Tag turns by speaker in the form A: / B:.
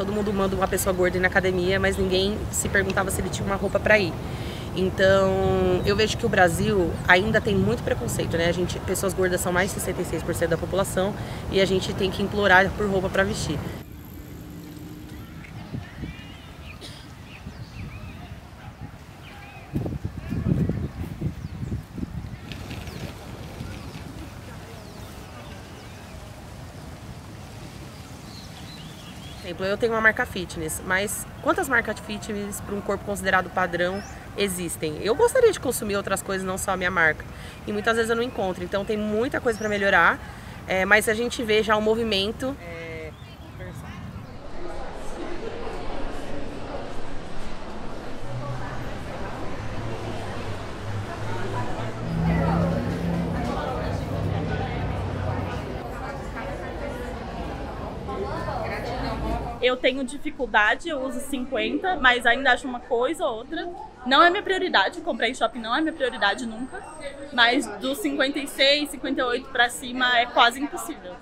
A: todo mundo manda uma pessoa gorda ir na academia, mas ninguém se perguntava se ele tinha uma roupa para ir. Então, eu vejo que o Brasil ainda tem muito preconceito, né? A gente, pessoas gordas são mais de 66% da população e a gente tem que implorar por roupa para vestir. Exemplo, eu tenho uma marca fitness, mas quantas marcas fitness para um corpo considerado padrão existem? Eu gostaria de consumir outras coisas, não só a minha marca. E muitas vezes eu não encontro. Então tem muita coisa para melhorar, é, mas a gente vê já um movimento. É,
B: eu tenho dificuldade, eu uso 50, mas ainda acho uma coisa ou outra. Não é minha prioridade, comprar em shopping não é minha prioridade nunca. Mas dos 56, 58 para cima é quase impossível.